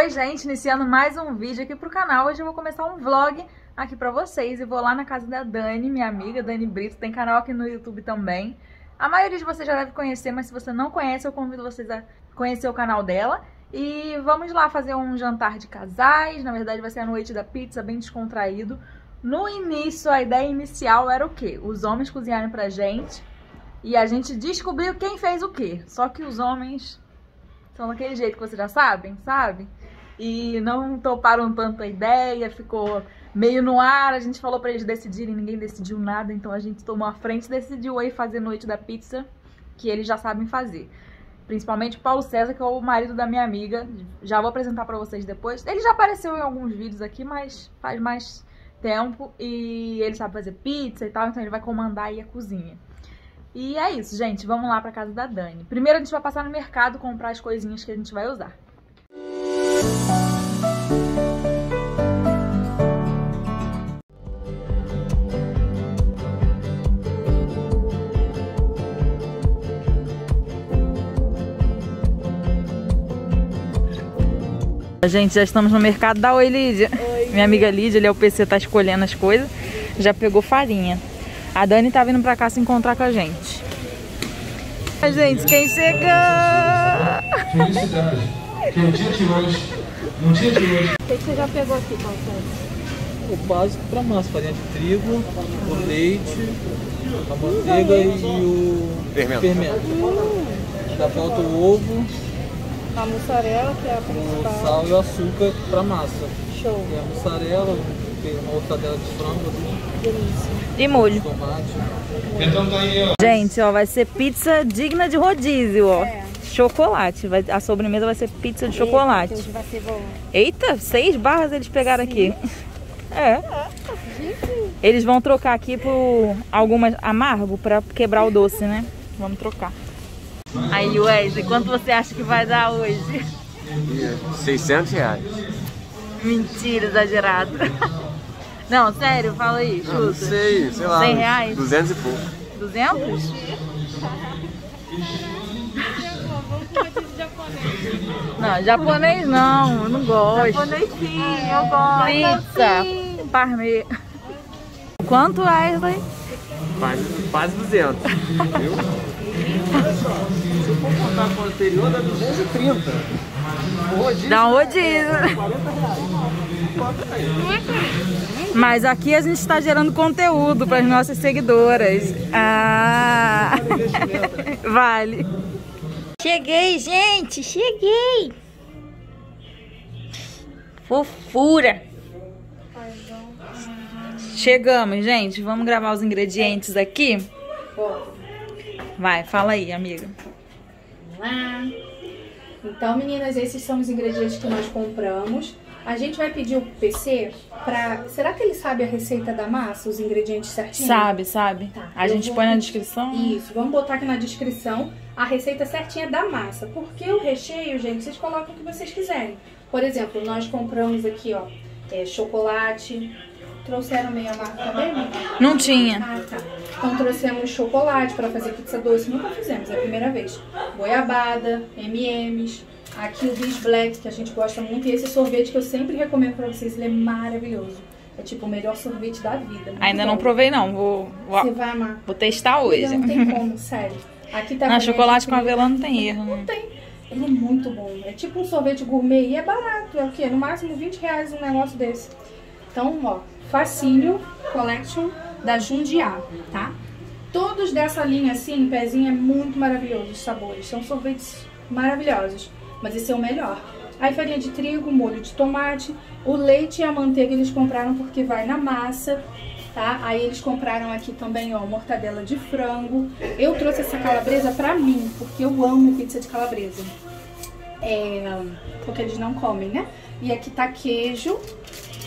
Oi, gente, iniciando mais um vídeo aqui pro canal. Hoje eu vou começar um vlog aqui pra vocês e vou lá na casa da Dani, minha amiga, Dani Brito, tem canal aqui no YouTube também. A maioria de vocês já deve conhecer, mas se você não conhece, eu convido vocês a conhecer o canal dela. E vamos lá fazer um jantar de casais, na verdade vai ser a noite da pizza, bem descontraído. No início, a ideia inicial era o quê? Os homens cozinharem pra gente e a gente descobriu quem fez o quê. Só que os homens são daquele jeito que vocês já sabem, sabe? E não toparam tanto a ideia, ficou meio no ar, a gente falou para eles decidirem, ninguém decidiu nada, então a gente tomou a frente e decidiu aí fazer noite da pizza, que eles já sabem fazer. Principalmente o Paulo César, que é o marido da minha amiga, já vou apresentar para vocês depois. Ele já apareceu em alguns vídeos aqui, mas faz mais tempo e ele sabe fazer pizza e tal, então ele vai comandar aí a cozinha. E é isso, gente. Vamos lá pra casa da Dani. Primeiro a gente vai passar no mercado comprar as coisinhas que a gente vai usar. Gente, já estamos no mercado. Dá oi, Lídia. Oi. Minha amiga Lídia, ele é o PC, tá escolhendo as coisas. Já pegou farinha. A Dani tá vindo pra cá se encontrar com a gente. A gente, quem chega? Felicidade. Quem dia de hoje, no dia de hoje. O que você já pegou aqui, Paulo O básico para massa, farinha de trigo, o leite, a manteiga e o fermento. fermento. Hum. Já falta o ovo, a mussarela, que é a principal. O sal e o açúcar para massa. Show. E a mussarela, uma mortadela de frango ali. Delícia. E molho. Tomate. Então tá aí, ó. Gente, ó, vai ser pizza digna de rodízio, ó. É. Chocolate. Vai, a sobremesa vai ser pizza de Eita, chocolate. Hoje vai ser bom. Eita, seis barras eles pegaram Sim. aqui. É. Eles vão trocar aqui por algumas amargo para quebrar o doce, né? Vamos trocar. Aí, Wesley, quanto você acha que vai dar hoje? 600 reais. Mentira, exagerado. Não, sério, fala aí, chuta. Não, sei, sei lá. 100 reais? 200 e pouco. 200? Não, japonês não, eu não gosto. Japonês sim, eu gosto. Pizza, parmê. Quanto, Wesley? Quase, quase 200, viu? Se eu for contar com o anterior, dá 230. Dá um rodízio. Mas aqui a gente está gerando conteúdo para as nossas seguidoras. Ah, vale. Cheguei, gente, cheguei. Fofura. Chegamos, gente. Vamos gravar os ingredientes aqui? Vai, fala aí, amiga. Vamos lá. Então, meninas, esses são os ingredientes que nós compramos. A gente vai pedir o PC pra... Será que ele sabe a receita da massa, os ingredientes certinhos? Sabe, sabe. Tá, a gente vou- põe na descrição. Isso, vamos botar aqui na descrição a receita certinha da massa. Porque o recheio, gente, vocês colocam o que vocês quiserem. Por exemplo, nós compramos aqui, ó, é, chocolate. Trouxeram amargo também? né? Não tinha. Ah, tá. Então trouxemos chocolate para fazer pizza doce. Nunca fizemos, é a primeira vez. Goiabada, M&M's. Aqui o Bis Black, que a gente gosta muito. E esse sorvete que eu sempre recomendo para vocês, ele é maravilhoso. É tipo o melhor sorvete da vida. Ainda não bom. provei, não. Vou, Você vou, vai amar. vou testar hoje. Não tem como, sério. Aqui tá Não, chocolate com avelã não tem erro. Não né? tem. Ele é muito bom. É tipo um sorvete gourmet e é barato. É o quê? No máximo 20 reais um negócio desse. Então, ó, Facinho Collection da Jundiá, tá? Todos dessa linha assim, pezinho, é muito maravilhoso os sabores. São sorvetes maravilhosos. Mas esse é o melhor. Aí farinha de trigo, molho de tomate, o leite e a manteiga eles compraram porque vai na massa, tá? Aí eles compraram aqui também, ó, mortadela de frango. Eu trouxe essa calabresa pra mim, porque eu amo pizza de calabresa. É, porque eles não comem, né? E aqui tá queijo,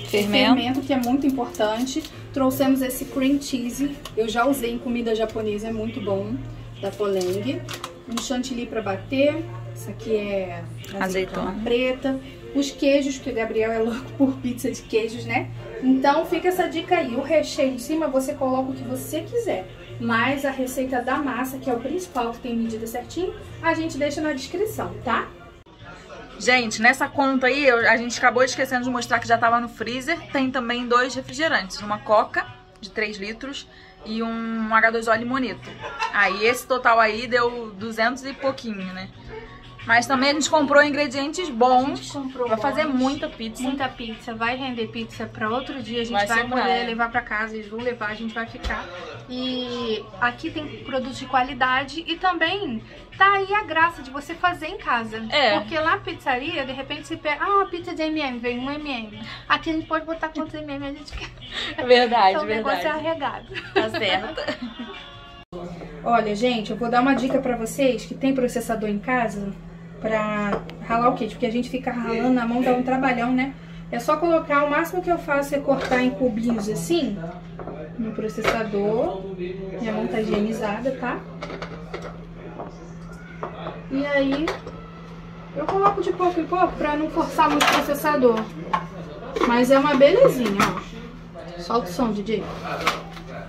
Fermento. fermento, que é muito importante. Trouxemos esse cream cheese, eu já usei em comida japonesa, é muito bom, da Poleng. Um chantilly pra bater, isso aqui é Azeitona. preta. Os queijos, que o Gabriel é louco por pizza de queijos, né? Então fica essa dica aí. O recheio em cima você coloca o que você quiser. Mas a receita da massa, que é o principal, que tem medida certinho, a gente deixa na descrição, tá? Gente, nessa conta aí, a gente acabou esquecendo de mostrar que já tava no freezer. Tem também dois refrigerantes. Uma Coca, de 3 litros, e um H2O limonito. Aí esse total aí deu 200 e pouquinho, né? Mas também a gente comprou ingredientes bons. gente comprou Vai fazer bons. muita pizza. Muita pizza, vai render pizza pra outro dia. A gente Vai vai, poder levar pra casa, eles vão levar, a gente vai ficar. E aqui tem produtos de qualidade e também tá aí a graça de você fazer em casa. É. Porque lá na pizzaria, de repente você pega, ah, uma pizza de MM, vem um MM. Aqui a gente pode botar quantos MM a gente quer. Verdade, então o negócio é verdade. arregado. Tá certo. Olha, gente, eu vou dar uma dica pra vocês que tem processador em casa pra ralar o queijo, porque a gente fica ralando na mão, dá um trabalhão, né? É só colocar, o máximo que eu faço é cortar em cubinhos assim, no processador. Minha mão tá higienizada, tá? E aí, eu coloco de pouco em pouco pra não forçar muito o processador. Mas é uma belezinha, ó. Solta o som, DJ.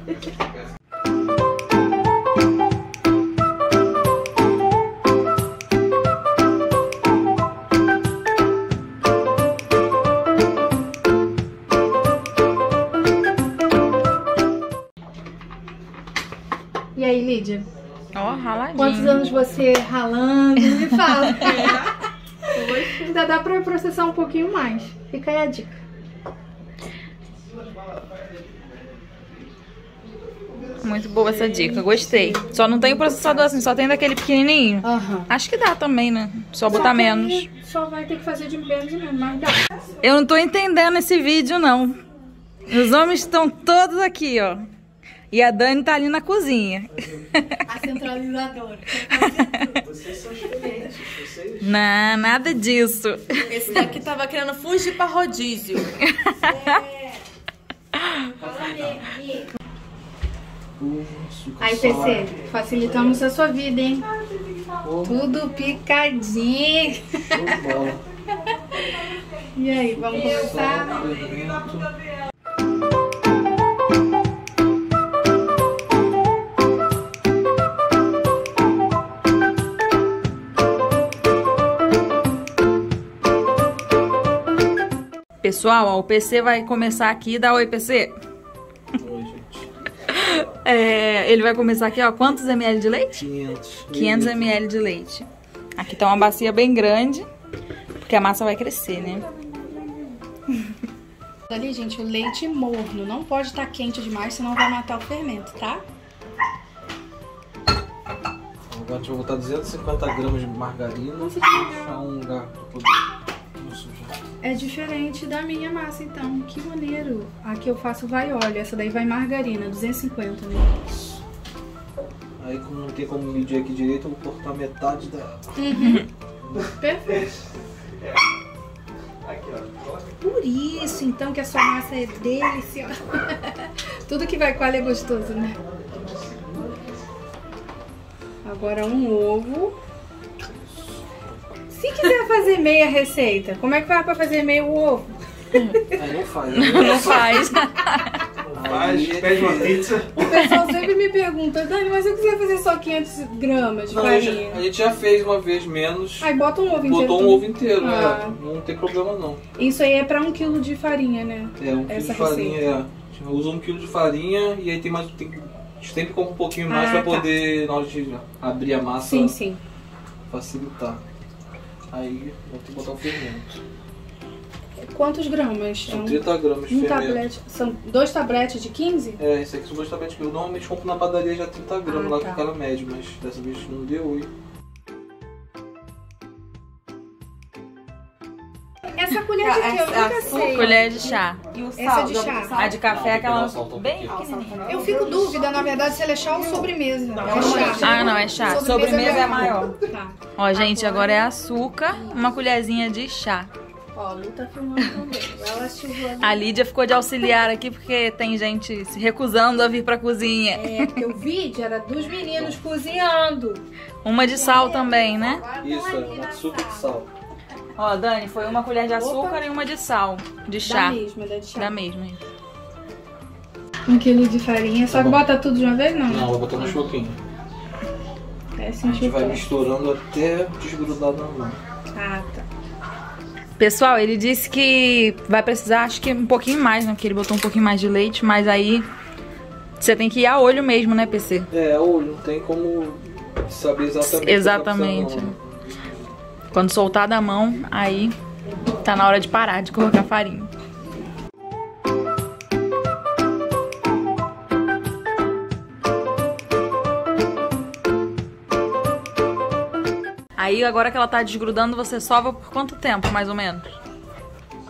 Raladinho. Quantos anos você ralando? Me fala. Ainda dá pra processar um pouquinho mais. Fica aí a dica. Muito boa essa dica, gostei. Só não tem o processador assim, só tem daquele pequenininho. Aham. Acho que dá também, né? Só botar menos. Só vai ter que fazer de menos e menos, mas dá. Eu não tô entendendo esse vídeo, não. Os homens estão todos aqui, ó. E a Dani tá ali na cozinha. A centralizadora. Não, nada disso. Esse daqui tava querendo fugir pra rodízio. Aí, PC, facilitamos a sua vida, hein? Tudo picadinho. E aí, vamos começar? Pessoal, ó, o PC vai começar aqui. Dá oi, PC. Oi, gente. É, ele vai começar aqui, ó. Quantos ml de leite? 500. 500 ml de leite. Aqui tá uma bacia bem grande, porque a massa vai crescer, né? Ali, gente, o leite morno. Não pode estar quente demais, senão vai matar o fermento, tá? Agora a gente vai botar 250 gramas de margarina. Puxar um lugar É diferente da minha massa, então. Que maneiro. Aqui eu faço vai óleo. Essa daí vai margarina, 250, né? Aí como não tem como medir aqui direito, eu vou cortar metade dela. Perfeito. Por isso, então, que a sua massa é deliciosa. Tudo que vai com ela é gostoso, né? Agora um ovo. Se quiser fazer meia receita, como é que faz pra fazer meio ovo? Aí não faz. né? Não faz. Aí é pede uma pizza. O pessoal sempre me pergunta, Dani, mas eu quiser fazer só 500 gramas de Não, farinha? a gente já fez uma vez menos. Aí bota um ovo inteiro. Botou um ovo inteiro, Ah. né? Não tem problema não. Isso aí é pra um quilo de farinha, né? É, um quilo Essa de farinha, receita. é. Usa um quilo de farinha e aí tem mais. Tem, a gente sempre compra um pouquinho mais Ah, pra tá. poder, na hora de abrir a massa, Sim, sim. facilitar. Aí vou ter que botar um fermento. Quantos gramas? São É um- 30 gramas de Um fermento. tablete. São dois tabletes de 15? É, esse aqui são dois tabletes que eu normalmente compro na padaria já 30 gramas Ah, lá tá. que o cara mede, mas dessa vez não deu e. Essa colher de quê? Eu Essa nunca sei. Colher de chá. E o Essa sal. de já chá. A de café é aquela bem pequenininha. Eu fico dúvida, na verdade, se ele é chá ou sobremesa. é chá. Ah, não, é chá. Sobremesa é maior. Tá. Ó, gente, agora é açúcar, uma colherzinha de chá. Ó, a Lu tá filmando também. Ela chegou. A Lídia ficou de auxiliar aqui porque tem gente se recusando a vir pra cozinha. É, porque o vídeo era dos meninos cozinhando. Uma de sal também, né? Isso, é açúcar e sal. Ó, Dani, foi uma colher de açúcar e uma de sal. De Da chá. mesma, da de chá. Da mesma. Um quilo de farinha. Só Tá bota tudo de uma vez, não? Não, vou botar no choquinho. É A gente vai misturando até desgrudar na mão. Ah, tá. Pessoal, ele disse que vai precisar, acho que um pouquinho mais, né? Porque ele botou um pouquinho mais de leite, mas aí você tem que ir a olho mesmo, né, PC? É, olho, não tem como saber exatamente. Exatamente. qual Quando soltar da mão, aí tá na hora de parar de colocar farinha. Aí agora que ela tá desgrudando, você sova por quanto tempo, mais ou menos?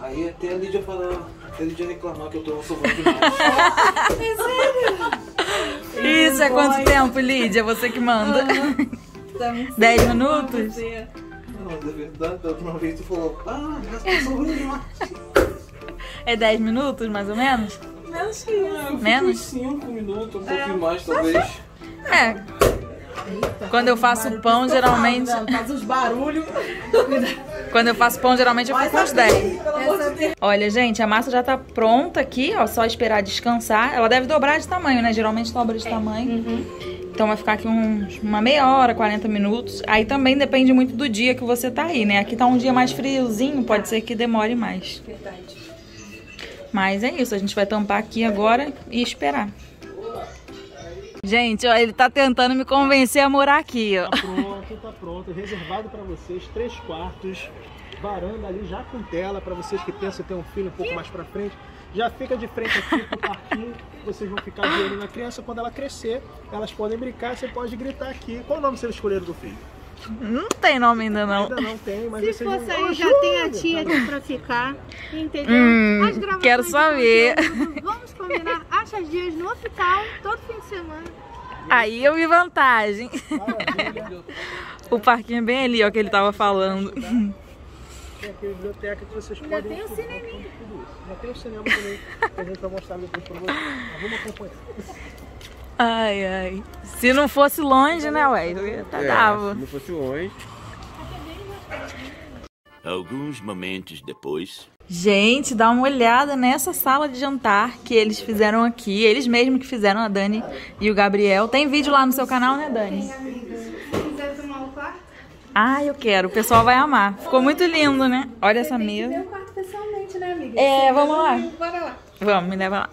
Aí até a Lídia falar, até a Lídia reclamar que eu tô sovando demais. Isso é quanto tempo, Lídia? Você que manda. 10 minutos? Não, é verdade, da última vez tu falou, ah, sovando demais. É 10 minutos, mais ou menos? Menos que fico Menos? uns 5 minutos, um pouquinho mais talvez. É. Quando eu faço pão, geralmente. Faz uns barulhos. Quando eu faço pão, geralmente eu fico uns 10. Olha, gente, a massa já tá pronta aqui, ó. Só esperar descansar. Ela deve dobrar de tamanho, né? Geralmente dobra de tamanho. Então vai ficar aqui uns, uma meia hora, 40 minutos. Aí também depende muito do dia que você tá aí, né? Aqui tá um dia mais friozinho, pode ser que demore mais. Verdade. Mas é isso, a gente vai tampar aqui agora e esperar. Gente, ó, ele tá tentando me convencer a morar aqui, ó. Tá pronto, tá pronto. Reservado para vocês, três quartos, varanda ali já com tela para vocês que pensam ter um filho um pouco mais para frente. Já fica de frente aqui pro parquinho, vocês vão ficar de olho na criança. Quando ela crescer, elas podem brincar, você pode gritar aqui. Qual o nome vocês escolheram do filho? Não tem nome ainda não. Ainda não tem, mas Se vocês fosse vão... aí, já tem a tia aqui pra ficar, entendeu? Hum, quero conteúdo, Vamos combinar acha dias no hospital, todo fim de semana. Aí eu vi vantagem. O parquinho é bem ali, ó, que ele tava falando. Tem aqui a biblioteca que vocês Ainda podem... tem o cineminha. Já tem o cinema também, que a gente vai mostrar depois pra vocês. Mas vamos acompanhar. Ai, ai. Se não fosse longe, né, ué? Tá É, dava. se não fosse longe. Alguns momentos depois. Gente, dá uma olhada nessa sala de jantar que eles fizeram aqui. Eles mesmos que fizeram, a Dani e o Gabriel. Tem vídeo lá no seu canal, né, Dani? Quiser tomar o quarto? Ah, eu quero. O pessoal vai amar. Ficou muito lindo, né? Olha essa mesa. o quarto pessoalmente, né, amiga? É, vamos tá lá. Bora lá. Vamos, me leva lá.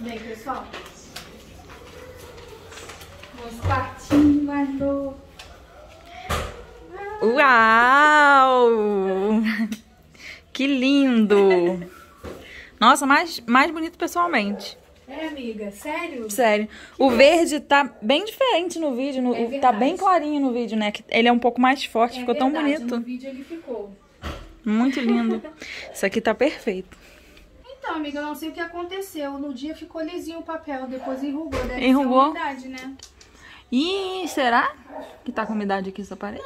Bem, pessoal. Mais novo. Uau! Que lindo! Nossa, mais, mais bonito pessoalmente. É, amiga, sério? Sério. O verde tá bem diferente no vídeo. no- É tá bem clarinho no vídeo, né? Que Ele é um pouco mais forte. É ficou tão verdade, bonito. No vídeo ele ficou. Muito lindo. Isso aqui tá perfeito. Então, amiga, eu não sei o que aconteceu. No dia ficou lisinho o papel, depois enrugou. Deve Enrugou? ser umidade, né? Ih, será que tá com umidade aqui essa parede?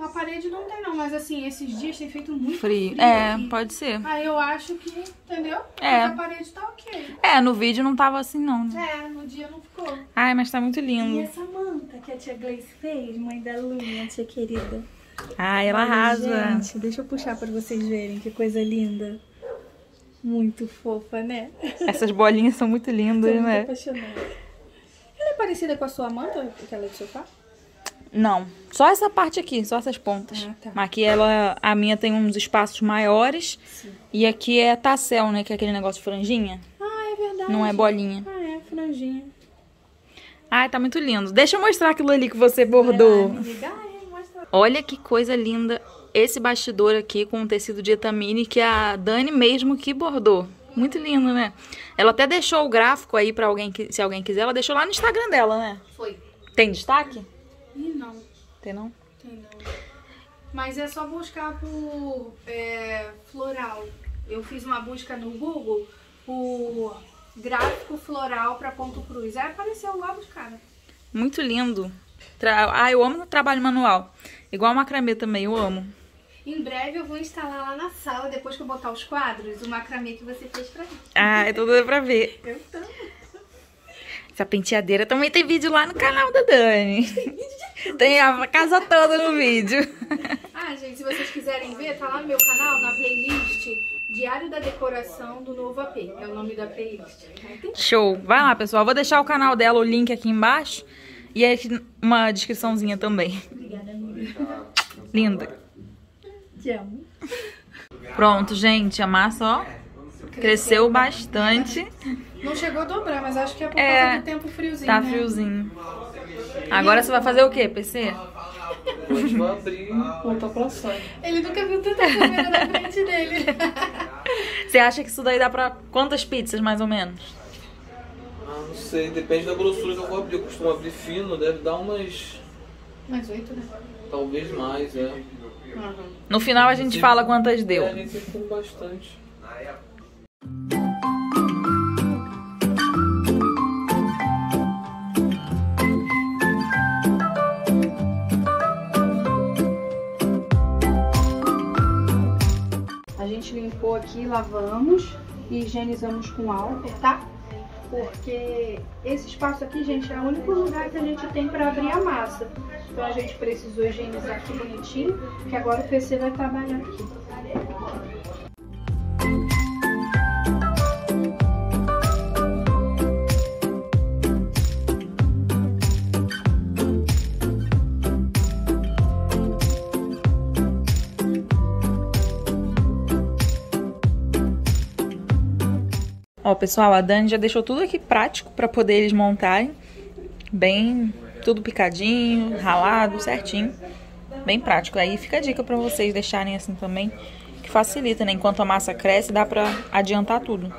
A parede não tem não, mas assim, esses dias tem feito muito Frio. frio, É, aqui. pode ser. Aí eu acho que, entendeu? É. Mas a parede tá ok. É, no vídeo não tava assim, não. né? É, no dia não ficou. Ai, mas tá muito E lindo. essa manta que a tia Gleice fez, mãe da Luna, tia querida. Ai, ela Olha, arrasa. Gente, deixa eu puxar pra vocês verem que coisa linda. Muito fofa, né? Essas bolinhas são muito Tô lindas, muito né? apaixonada. Ela é parecida com a sua manta, aquela de sofá? Não, só essa parte aqui, só essas pontas. Ah, tá. Aqui ela, a minha tem uns espaços maiores. E aqui é tassel, né? Que é aquele negócio de franjinha. Ah, é verdade. Não é bolinha. Ah, é, franjinha. Ai, tá muito lindo. Deixa eu mostrar aquilo ali que você bordou. Me liga, ai, mostra. Olha que coisa linda esse bastidor aqui com o tecido de etamine que a Dani mesmo que bordou. Muito lindo, né? Ela até deixou o gráfico aí pra alguém que, se alguém quiser, ela deixou lá no Instagram dela, né? Foi. Tem destaque? Não. Tem não? Tem não. Mas é só buscar por é, floral. Eu fiz uma busca no Google por gráfico floral pra ponto cruz. Aí apareceu logo de cara. Muito lindo. Tra- Ah, eu amo trabalho manual. Igual macramê também, eu amo. Em breve eu vou instalar lá na sala, depois que eu botar os quadros, o macramê que você fez pra mim. Ah, é tudo pra ver. Eu tô. Essa penteadeira também tem vídeo lá no canal da Dani. Tem a casa toda no vídeo. Ah, gente, se vocês quiserem ver, tá lá no meu canal, na playlist Diário da Decoração do Novo AP. É o nome da playlist. Tem Show. Vai lá, pessoal. Vou deixar o canal dela, o link aqui embaixo. E aí uma descriçãozinha também. Obrigada, amiga. Linda. Te amo. Pronto, gente, a massa, ó, cresceu bastante. Não chegou a dobrar, mas acho que é por É, causa do tempo friozinho. Tá né? friozinho. Agora você vai fazer o quê, PC? Vou abrir. Ele nunca viu tanta comida na frente dele. Você acha que isso daí dá pra quantas pizzas, mais ou menos? Ah, não sei, depende da grossura que eu vou abrir. Eu costumo abrir fino, deve dar umas. Mais oito, né? talvez mais, é. No final a gente fala quantas É, a deu. gente come bastante. A gente limpou aqui, lavamos e higienizamos com álcool, tá? Porque esse espaço aqui, gente, é o único lugar que a gente tem para abrir a massa. Então a gente precisou higienizar aqui bonitinho, que agora o PC vai trabalhar aqui. Ó, pessoal, a Dani já deixou tudo aqui prático pra poder eles montarem. Bem, tudo picadinho, ralado, certinho. Bem prático. Aí fica a dica pra vocês deixarem assim também, que facilita, né? Enquanto a massa cresce, dá pra adiantar tudo.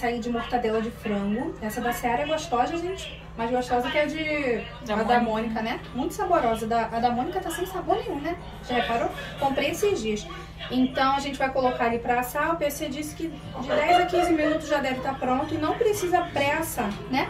Sair de mortadela de frango. Essa da Seara é gostosa, gente. Mais gostosa que a de Da a da Mônica, né? Muito saborosa. Da, a da Mônica tá sem sabor nenhum, né? Já reparou? Comprei esses dias. Então a gente vai colocar ali pra assar. O PC disse que de 10 a 15 minutos já deve estar pronto e não precisa pré-assar, né?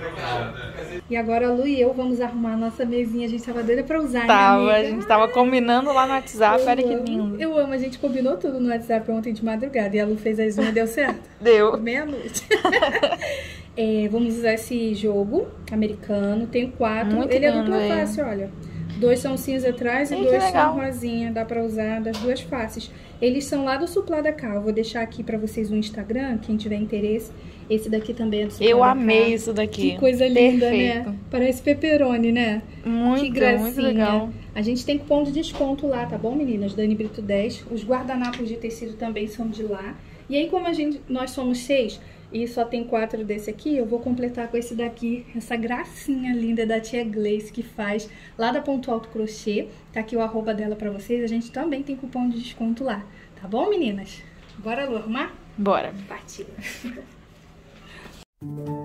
E agora a Lu e eu vamos arrumar a nossa mesinha. A gente tava doida pra usar, Tava, né, a gente tava combinando lá no WhatsApp, olha que lindo. Eu amo, a gente combinou tudo no WhatsApp ontem de madrugada e a Lu fez as unhas, deu certo. Deu. Meia-noite. É, vamos usar esse jogo americano. Tem quatro. Muito Ele é dupla ele. face, olha. Dois são cinza atrás e Ih, dois são rosinha. Dá pra usar das duas faces. Eles são lá do Suplada K. Eu vou deixar aqui pra vocês o Instagram, quem tiver interesse. Esse daqui também é do Suplada Eu K. amei isso daqui. Que coisa linda, Perfeito. né? Parece pepperoni, né? Muito, que gracinha. muito legal. A gente tem cupom de desconto lá, tá bom, meninas? Dani Brito 10. Os guardanapos de tecido também são de lá. E aí, como a gente, nós somos seis e só tem quatro desse aqui, eu vou completar com esse daqui, essa gracinha linda da tia Gleice que faz lá da Ponto Alto Crochê. Tá aqui o arroba dela pra vocês. A gente também tem cupom de desconto lá. Tá bom, meninas? Bora, Lu, arrumar? Bora. Partida.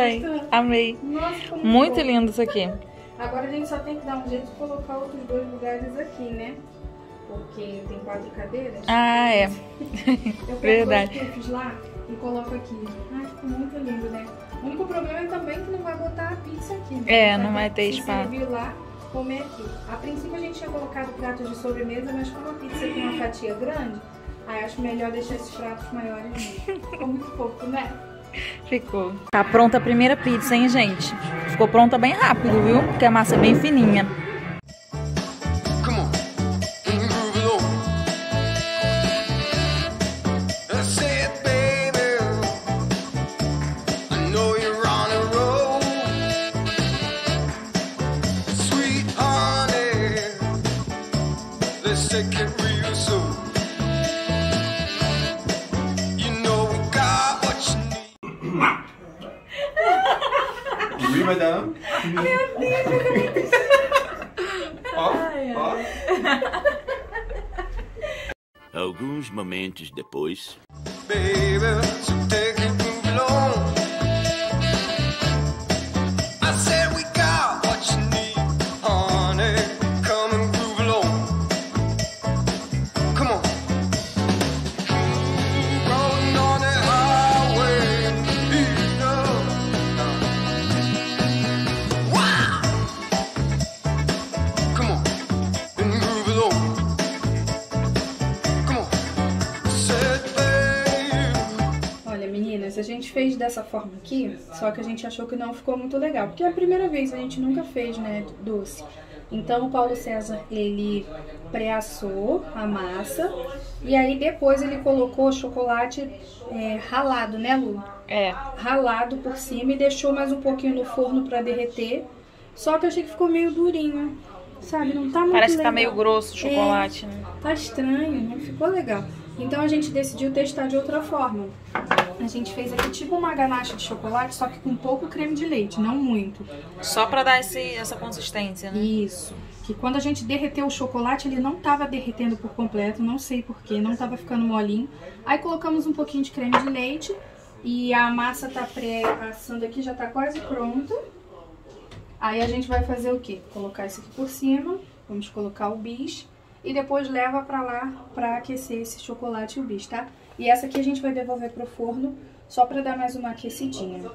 também. gostou? Amei. Nossa, Muito bom. lindo isso aqui. Agora a gente só tem que dar um jeito de colocar outros dois lugares aqui, né? Porque tem quatro cadeiras. Ah, é. Eu pego Verdade. dois puffs lá e coloco aqui. Ai, ficou muito lindo, né? O único problema é também que não vai botar a pizza aqui. né? É, não vai ter espaço. servir lá, comer aqui. A princípio a gente tinha colocado pratos de sobremesa, mas como a pizza tem uma fatia grande, aí acho melhor deixar esses pratos maiores mesmo. Ficou muito fofo, né? Ficou. Tá pronta a primeira pizza, hein, gente? Ficou pronta bem rápido, viu? Porque a massa é bem fininha. Momentos fez dessa forma aqui, só que a gente achou que não ficou muito legal, porque é a primeira vez, a gente nunca fez, né, doce. Então o Paulo César, ele pré-assou a massa e aí depois ele colocou chocolate é, ralado, né, Lu? É. Ralado por cima e deixou mais um pouquinho no forno pra derreter. Só que eu achei que ficou meio durinho, sabe? Não tá muito Parece que tá legal. meio grosso o chocolate, É, né? Tá estranho, não ficou legal. Então a gente decidiu testar de outra forma. A gente fez aqui tipo uma ganache de chocolate, só que com pouco creme de leite, não muito. Só pra dar esse, essa consistência, né? Isso. Que quando a gente derreteu o chocolate, ele não tava derretendo por completo, não sei porquê, não tava ficando molinho. Aí colocamos um pouquinho de creme de leite e a massa tá pré-assando aqui, já tá quase pronta. Aí a gente vai fazer o quê? Colocar isso aqui por cima, vamos colocar o bis e depois leva pra lá pra aquecer esse chocolate e o bis, tá? E essa aqui a gente vai devolver pro forno só pra dar mais uma aquecidinha.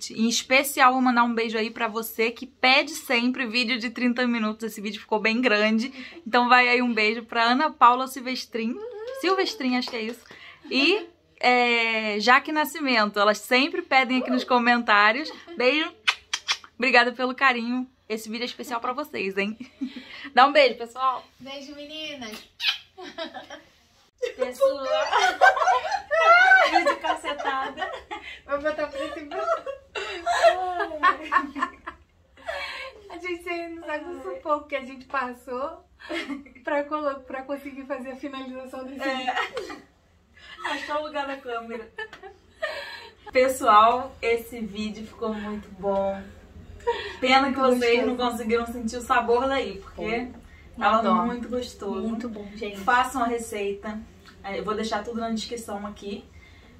Gente, em especial vou mandar um beijo aí pra você que pede sempre vídeo de 30 minutos. Esse vídeo ficou bem grande. Então vai aí um beijo pra Ana Paula Silvestrin. Silvestrin, acho que é isso. E é, Jaque Nascimento. Elas sempre pedem aqui nos comentários. Beijo. Obrigada pelo carinho. Esse vídeo é especial pra vocês, hein? Dá um beijo, pessoal. Beijo, meninas. Pessoal. Vídeo cacetada. Vou botar pra cima. A gente não sabe o sufoco que a gente passou pra, pra conseguir fazer a finalização desse vídeo. Achou o lugar da câmera. Pessoal, esse vídeo ficou muito bom. Pena que vocês gostoso. não conseguiram sentir o sabor daí, porque tava Adoro. muito gostoso. Muito bom, gente. Façam a receita. É, Eu vou deixar tudo na descrição aqui.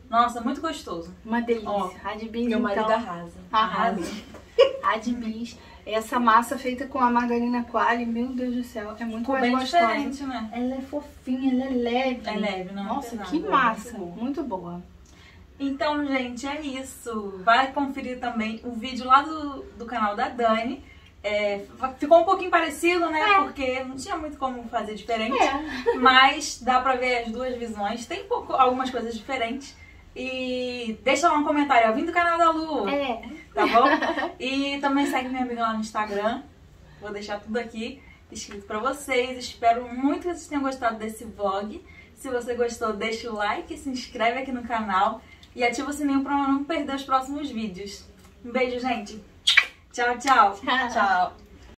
Nossa, muito gostoso. Uma delícia. Ó, a de bis, Meu marido então, arrasa. arrasa. A de bis. Essa massa feita com a margarina quali, meu Deus do céu, é muito Ficou mais bem gostosa. diferente, né? Ela é fofinha, ela é leve. É leve, não é Nossa, que é massa. muito boa. Muito boa. Então, gente, é isso. Vai conferir também o vídeo lá do, do canal da Dani. É, ficou um pouquinho parecido, né? Porque não tinha muito como fazer diferente. É. Mas dá pra ver as duas visões. Tem pouco, algumas coisas diferentes. E deixa lá um comentário. Eu vim do canal da Lu. É. Tá bom? E também segue minha amiga lá no Instagram. Vou deixar tudo aqui escrito pra vocês. Espero muito que vocês tenham gostado desse vlog. Se você gostou, deixa o like, se inscreve aqui no canal e ativa o sininho pra não perder os próximos vídeos. Um beijo, gente. 家教家教。